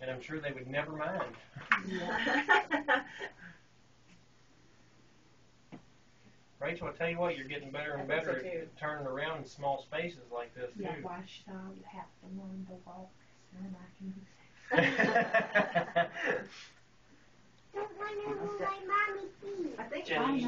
and I'm sure they would never mind. Rachel, I tell you what, you're getting better and so better at turning around in small spaces like this Yeah, too. why should I have to learn to walk? Then I can do Don't want to move my mommy feet. I think Jenny,